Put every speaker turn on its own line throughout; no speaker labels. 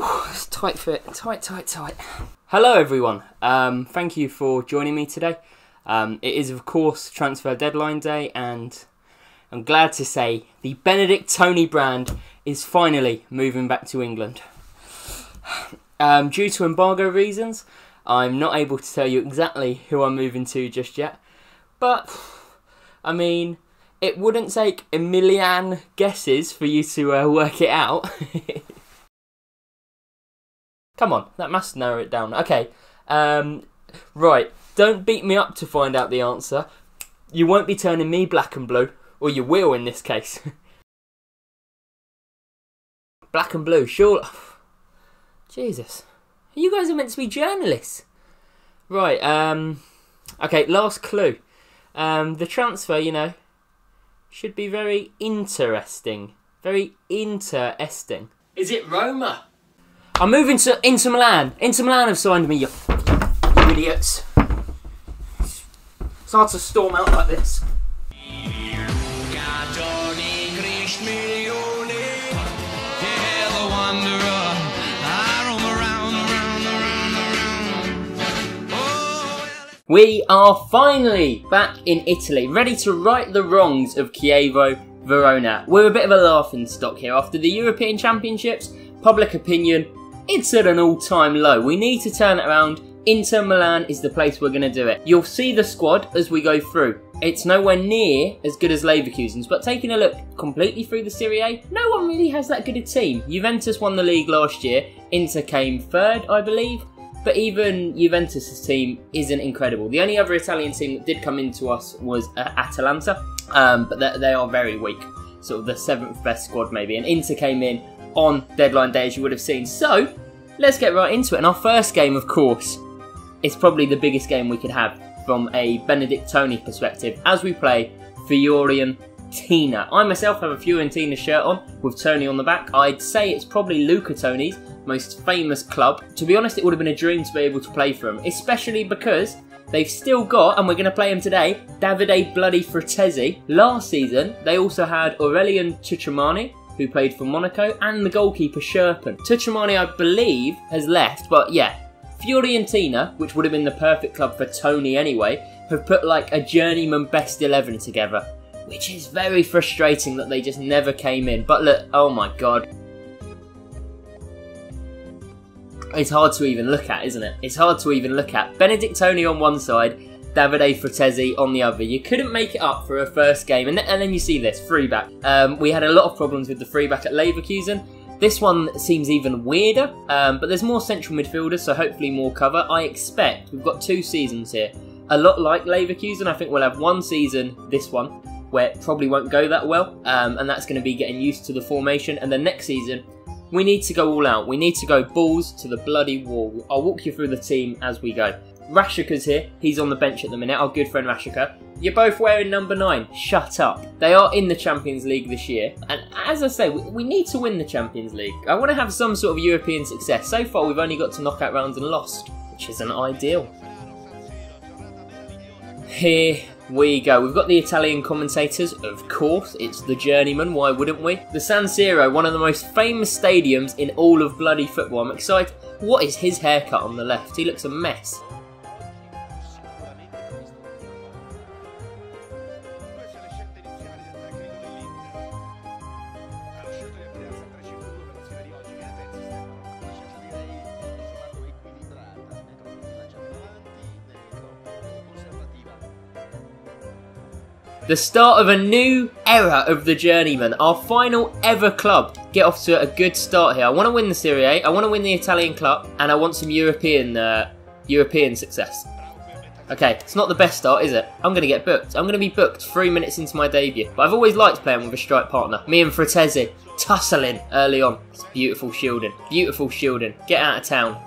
It's tight fit, tight, tight, tight. Hello everyone, um, thank you for joining me today. Um, it is of course transfer deadline day and I'm glad to say the Benedikt Toni brand is finally moving back to England. Um, due to embargo reasons, I'm not able to tell you exactly who I'm moving to just yet, but I mean, it wouldn't take a million guesses for you to uh, work it out. Come on, that must narrow it down. Okay, um, right. Don't beat me up to find out the answer. You won't be turning me black and blue, or you will in this case. black and blue, sure. Jesus, you guys are meant to be journalists. Right. Um. Okay. Last clue. Um. The transfer, you know, should be very interesting. Very interesting. Is it Roma? I'm moving to Inter Milan. Inter Milan have signed me, you, you idiots. It's hard to storm out like this. We are finally back in Italy, ready to right the wrongs of Chievo Verona. We're a bit of a laughing stock here. After the European Championships, public opinion, it's at an all-time low. We need to turn it around. Inter Milan is the place we're going to do it. You'll see the squad as we go through. It's nowhere near as good as Leverkusen's, but taking a look completely through the Serie A, no one really has that good a team. Juventus won the league last year, Inter came third, I believe. But even Juventus' team isn't incredible. The only other Italian team that did come into us was uh, Atalanta, um, but they, they are very weak. Sort of the seventh best squad, maybe. And Inter came in on deadline day, as you would have seen. So, let's get right into it. And our first game, of course, is probably the biggest game we could have from a Benedikt Toni perspective as we play Fiorentina. I myself have a Fiorentina shirt on with Toni on the back. I'd say it's probably Luca Toni's most famous club. To be honest, it would have been a dream to be able to play for them, especially because they've still got, and we're going to play him today, Davide Bloody Fratesi. Last season, they also had Aurélien Tchouameni, who played for Monaco, and the goalkeeper Scherpen. Tchouameni, I believe, has left, but yeah, Fiorentina, which would have been the perfect club for Toni anyway, have put like a journeyman best 11 together. Which is very frustrating that they just never came in. But look, oh my god. It's hard to even look at, isn't it? It's hard to even look at. Benedikt Toni on one side, Davide Fratesi on the other. You couldn't make it up for a first game, and, th and then you see this free back. Um, we had a lot of problems with the free back at Leverkusen. This one seems even weirder, um, but there's more central midfielders, so hopefully more cover. I expect we've got two seasons here. A lot like Leverkusen, I think we'll have one season, this one, where it probably won't go that well, um, and that's going to be getting used to the formation. And then next season, we need to go all out. We need to go balls to the bloody wall. I'll walk you through the team as we go. Rashica's here. He's on the bench at the minute. Our good friend Rashica. You're both wearing number nine. Shut up. They are in the Champions League this year. And as I say, we need to win the Champions League. I want to have some sort of European success. So far, we've only got to knockout rounds and lost, which isn't ideal. Here we go. We've got the Italian commentators, of course. It's the journeyman, why wouldn't we? The San Siro, one of the most famous stadiums in all of bloody football. I'm excited. What is his haircut on the left? He looks a mess. The start of a new era of the Journeyman, our final ever club. Get off to a good start here. I want to win the Serie A, I want to win the Italian club, and I want some European uh, European success. Okay, it's not the best start, is it? I'm going to get booked. I'm going to be booked three minutes into my debut. But I've always liked playing with a strike partner. Me and Fratesi tussling early on. It's beautiful shielding. Beautiful shielding. Get out of town.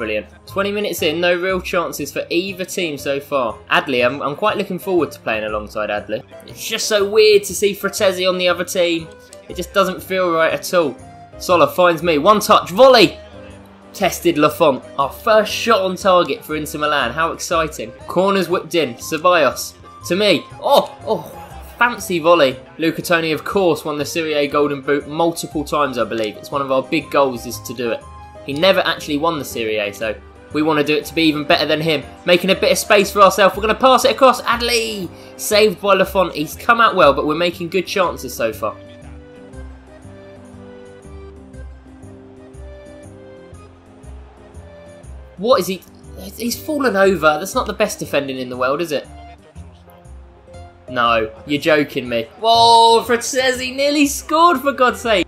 Brilliant. 20 minutes in, no real chances for either team so far. Adli, I'm, I'm quite looking forward to playing alongside Adli. It's just so weird to see Fratesi on the other team. It just doesn't feel right at all. Sola finds me. One touch. Volley! Tested Lafont. Our first shot on target for Inter Milan. How exciting. Corners whipped in. Ceballos. To me. Oh! Oh! fancy volley. Luca Toni, of course, won the Serie A Golden Boot multiple times, I believe. It's one of our big goals is to do it. He never actually won the Serie A, so we want to do it to be even better than him. Making a bit of space for ourselves. We're going to pass it across. Adli! Saved by Lafont. He's come out well, but we're making good chances so far. What is he? He's fallen over. That's not the best defending in the world, is it? No, you're joking me. Whoa, Frattesi nearly scored for God's sake.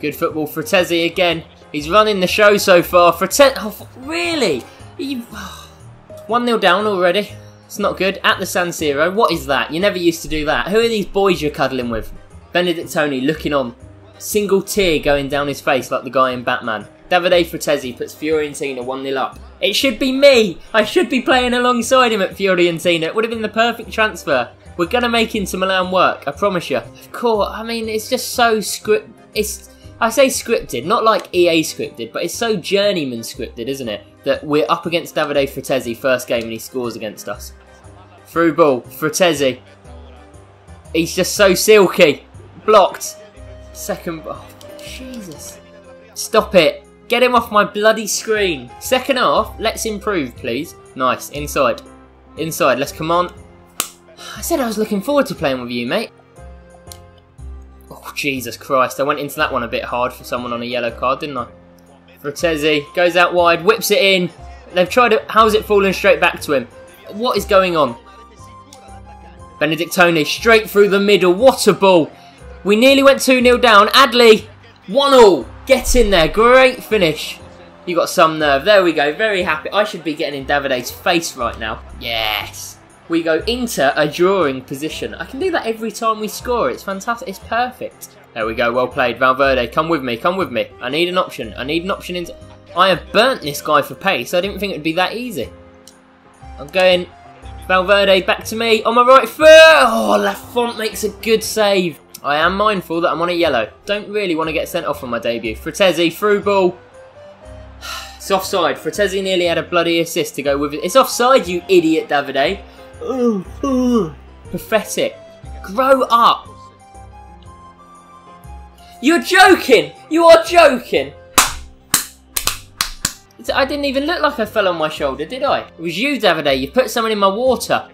Good football. Frattesi again. He's running the show so far. for 10. oh, really? 1-0 down already. It's not good. At the San Siro. What is that? You never used to do that. Who are these boys you're cuddling with? Benedikt Toni looking on. Single tear going down his face like the guy in Batman. Davide Frattesi puts Fiorentina 1-0 up. It should be me! I should be playing alongside him at Fiorentina. It would have been the perfect transfer. We're going to make Inter Milan work, I promise you. Of course, I mean, it's just so script... It's... I say scripted, not like EA scripted, but it's so journeyman scripted, isn't it? That we're up against Davide Frattesi first game and he scores against us. Through ball, Frattesi. He's just so silky. Blocked. Second... Oh, Jesus. Stop it. Get him off my bloody screen. Second half, let's improve, please. Nice, inside. Inside, let's come on. I said I was looking forward to playing with you, mate. Jesus Christ. I went into that one a bit hard for someone on a yellow card, didn't I? Frattesi goes out wide, whips it in. They've tried it. How's it falling straight back to him? What is going on? Benedikt Toni straight through the middle. What a ball. We nearly went 2-0 down. Adli, 1-all. Get in there. Great finish. You got some nerve. There we go. Very happy. I should be getting in Davide's face right now. Yes. We go into a drawing position. I can do that every time we score. It's fantastic. It's perfect. There we go. Well played. Valverde, come with me. Come with me. I need an option. I need an option into... I have burnt this guy for pace. I didn't think it would be that easy. I'm going... Valverde, back to me. On my right foot. Oh, Lafont makes a good save. I am mindful that I'm on a yellow. Don't really want to get sent off on my debut. Frattesi, through ball. It's offside. Frattesi nearly had a bloody assist to go with it. It's offside, you idiot, Davide. Pathetic. Grow up. You're joking. You are joking. I didn't even look like I fell on my shoulder, did I? It was you, Davide. You put someone in my water.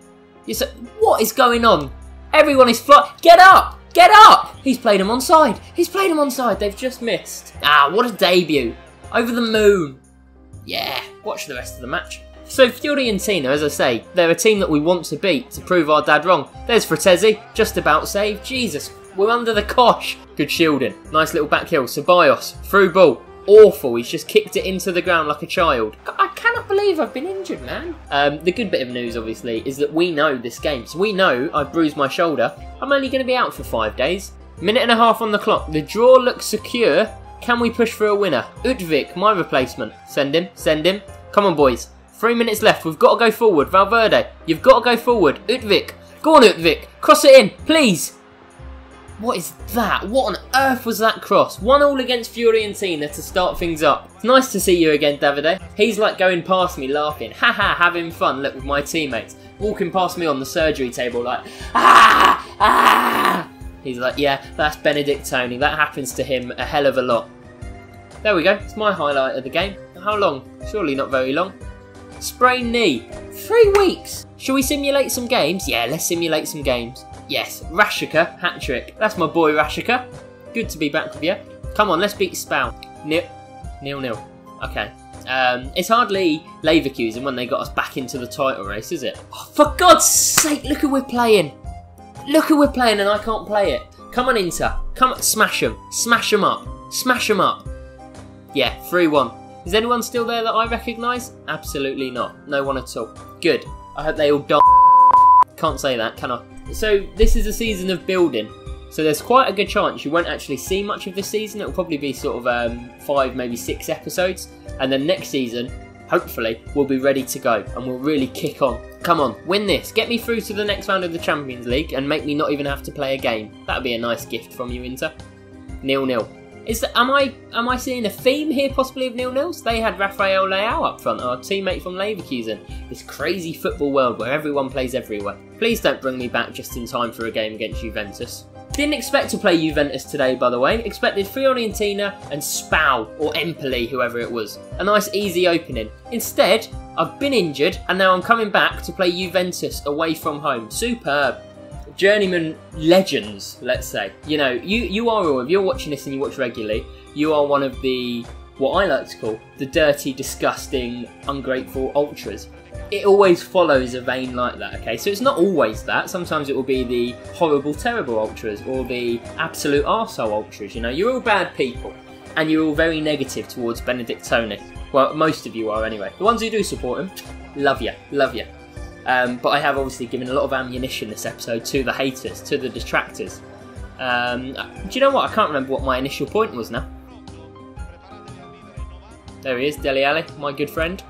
You said, what is going on? Everyone is flying. Get up. Get up! He's played him on side. He's played him on side. They've just missed. Ah, what a debut. Over the moon. Yeah, watch the rest of the match. So Fiorentina, as I say, they're a team that we want to beat to prove our dad wrong. There's Frattesi, just about saved. Jesus, we're under the cosh. Good shielding. Nice little back heel. Ceballos, through ball awful. He's just kicked it into the ground like a child. I cannot believe I've been injured, man. Um, the good bit of news, obviously, is that we know this game. So we know I've bruised my shoulder. I'm only going to be out for five days. Minute and a half on the clock. The draw looks secure. Can we push for a winner? Utvik, my replacement. Send him, send him. Come on, boys. Three minutes left. We've got to go forward. Valverde, you've got to go forward. Utvik, go on, Utvik. Cross it in, please. What is that? What on earth was that cross? One all against Fiorentina to start things up. It's nice to see you again, Davide. He's like going past me laughing. Haha, having fun, look, with my teammates. Walking past me on the surgery table like, ah, ah. He's like, yeah, that's Benedikt Toni. That happens to him a hell of a lot. There we go. It's my highlight of the game. How long? Surely not very long. Sprained knee. Three weeks. Shall we simulate some games? Yeah, let's simulate some games. Yes, Rashica, hat trick. That's my boy Rashica. Good to be back with you. Come on, let's beat Spal. Nil, nil, nil. Okay. Um, it's hardly Leverkusen when they got us back into the title race, is it? Oh, for God's sake, look who we're playing. Look who we're playing and I can't play it. Come on, Inter. Come smash them. Smash them up. Smash them up. Yeah, 3-1. Is anyone still there that I recognise? Absolutely not. No one at all. Good. I hope they all die. Can't say that, can I? So this is a season of building. So there's quite a good chance you won't actually see much of this season. It'll probably be sort of um, five, maybe six episodes. And then next season, hopefully, we'll be ready to go and we'll really kick on. Come on, win this. Get me through to the next round of the Champions League and make me not even have to play a game. That'd be a nice gift from you, Inter. Nil nil. Is that am I am I seeing a theme here possibly of nil nils? They had Rafael Leao up front, our teammate from Leverkusen. This crazy football world where everyone plays everywhere. Please don't bring me back just in time for a game against Juventus. Didn't expect to play Juventus today, by the way. Expected Fiorentina and Spal, or Empoli, whoever it was. A nice easy opening. Instead, I've been injured, and now I'm coming back to play Juventus away from home. Superb journeyman legends, let's say. You know, you you are all if you're watching this and you watch regularly, you are one of the what I like to call the dirty, disgusting, ungrateful ultras. It always follows a vein like that, okay? So it's not always that. Sometimes it will be the horrible, terrible ultras or the absolute arsehole ultras. You know, you're all bad people and you're all very negative towards Benedikt Toni. Well, most of you are anyway. The ones who do support him, love you, love you. Um, but I have obviously given a lot of ammunition this episode to the haters, to the detractors. Um, do you know what? I can't remember what my initial point was now. There he is, Dele Alli, my good friend.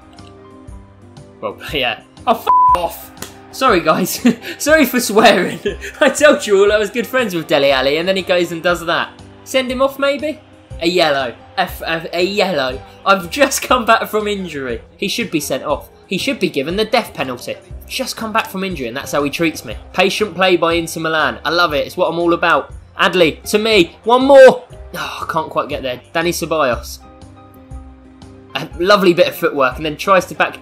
Well, yeah. Oh, f off! Sorry, guys. Sorry for swearing. I told you all I was good friends with Dele Alli, and then he goes and does that. Send him off, maybe? A yellow. A yellow. I've just come back from injury. He should be sent off. He should be given the death penalty. Just come back from injury and that's how he treats me. Patient play by Inter Milan. I love it. It's what I'm all about. Adli, to me. One more. Oh, I can't quite get there. Dani Ceballos. A lovely bit of footwork and then tries to back...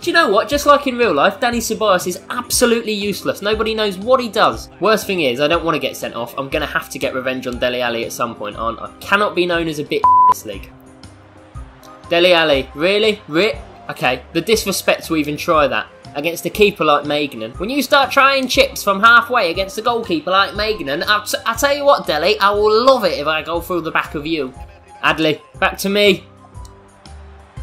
Do you know what? Just like in real life, Dani Ceballos is absolutely useless. Nobody knows what he does. Worst thing is, I don't want to get sent off. I'm going to have to get revenge on Dele Alli at some point, aren't I? Cannot be known as a bit this league. Dele Alli, really? Re okay, the disrespect to even try that against a keeper like Maignan. When you start trying chips from halfway against a goalkeeper like Maignan, I'll, t- I'll tell you what, Dele, I will love it if I go through the back of you. Adli, back to me.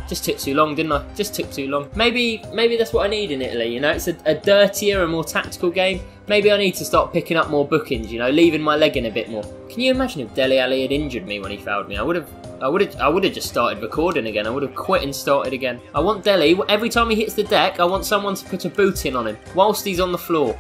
Just took too long, didn't I? Just took too long. Maybe maybe that's what I need in Italy, you know? It's a, a dirtier and more tactical game. Maybe I need to start picking up more bookings, you know, leaving my leg in a bit more. Can you imagine if Dele Alli had injured me when he fouled me? I would have I would have I would have just started recording again. I would have quit and started again. I want Dele, every time he hits the deck, I want someone to put a boot in on him whilst he's on the floor.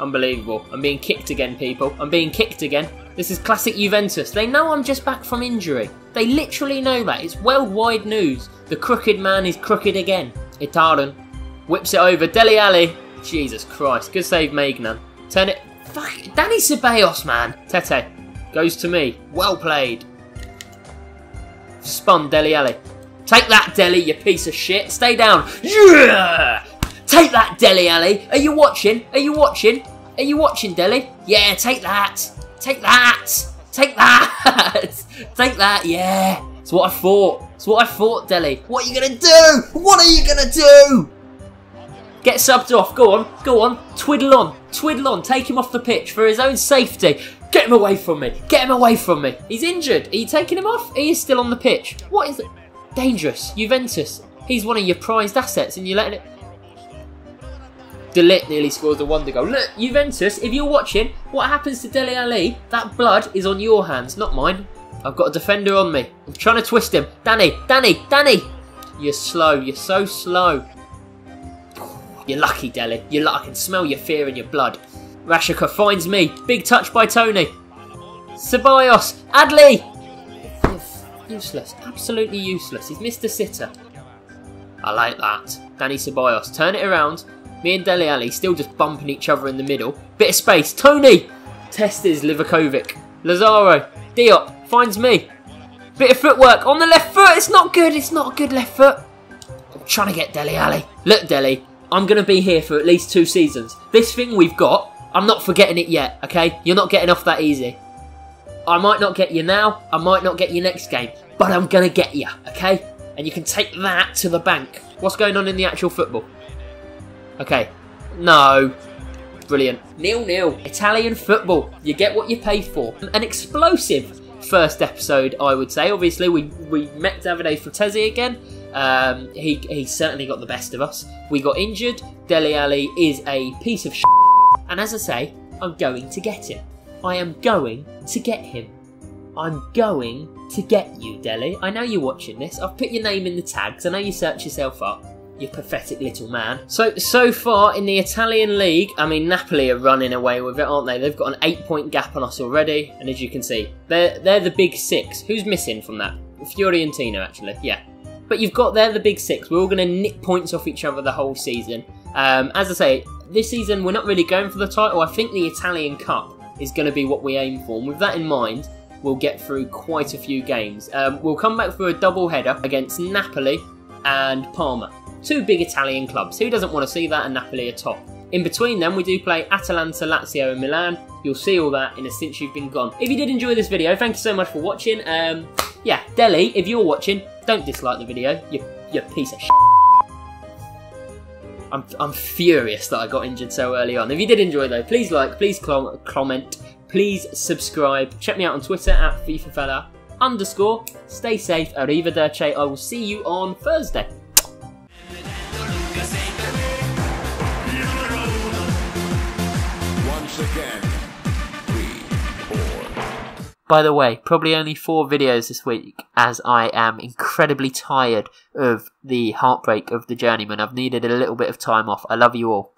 Unbelievable. I'm being kicked again, people. I'm being kicked again. This is classic Juventus. They know I'm just back from injury. They literally know that. It's worldwide news. The crooked man is crooked again. Itarden whips it over. Dele Alli. Jesus Christ. Good save, Maignan. Turn it. Fuck. Dani Ceballos, man. Tete. Goes to me. Well played. Spun Dele Alli. Take that, Dele, you piece of shit. Stay down. Yeah! Take that, Dele Alli. Are you watching? Are you watching? Are you watching, Dele? Yeah, take that. Take that. Take that. take that, yeah. It's what I thought. It's what I thought, Dele. What are you going to do? What are you going to do? Get subbed off. Go on. Go on. Twiddle on. Twiddle on. Take him off the pitch for his own safety. Get him away from me. Get him away from me. He's injured. Are you taking him off? He is still on the pitch. What is it? Dangerous. Juventus. He's one of your prized assets and you're letting it... De Ligt nearly scores a wonder goal. Look, Juventus, if you're watching, what happens to Dele Alli? That blood is on your hands, not mine. I've got a defender on me. I'm trying to twist him. Danny, Danny, Danny! You're slow. You're so slow. You're lucky, Dele. You're lucky. I can smell your fear in your blood. Rashica finds me. Big touch by Toni. Ceballos. Adli! Useless. Absolutely useless. He's Mr. Sitter. I like that. Dani Ceballos. Turn it around. Me and Dele Alli still just bumping each other in the middle. Bit of space. Toni! Testes Livakovic. Lazaro. Diop. Finds me. Bit of footwork on the left foot. It's not good. It's not a good left foot. I'm trying to get Dele Alli. Look, Dele. I'm going to be here for at least two seasons. This thing we've got, I'm not forgetting it yet, okay? You're not getting off that easy. I might not get you now, I might not get you next game, but I'm going to get you, okay? And you can take that to the bank. What's going on in the actual football? Okay. No. Brilliant. Nil-nil. Italian football. You get what you pay for. An explosive first episode, I would say. Obviously, we, we met Davide Fratesi again. Um, he, he certainly got the best of us. We got injured. Dele Alli is a piece of shit. And as I say, I'm going to get him. I am going to get him. I'm going to get you, Dele. I know you're watching this. I've put your name in the tags. I know you search yourself up. You pathetic little man. So so far in the Italian league, I mean Napoli are running away with it, aren't they? They've got an eight-point gap on us already, and as you can see, they're they're the big six. Who's missing from that? Fiorentina, actually. Yeah, but you've got there the big six. We're all going to nick points off each other the whole season. Um, as I say, this season we're not really going for the title. I think the Italian Cup is going to be what we aim for. And with that in mind, we'll get through quite a few games. Um, we'll come back for a double header against Napoli and Parma. Two big Italian clubs. Who doesn't want to see that and Napoli are top? In between them, we do play Atalanta, Lazio and Milan. You'll see all that in a Since You've Been Gone. If you did enjoy this video, thank you so much for watching. Um, yeah, Dele, if you're watching, don't dislike the video. You, you piece of shit. I'm, I'm furious that I got injured so early on. If you did enjoy though, please like, please comment, please subscribe. Check me out on Twitter at FIFAFella underscore. Stay safe, arrivederci. I will see you on Thursday. By the way, probably only four videos this week as I am incredibly tired of the heartbreak of the journeyman. I've needed a little bit of time off. I love you all.